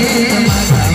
my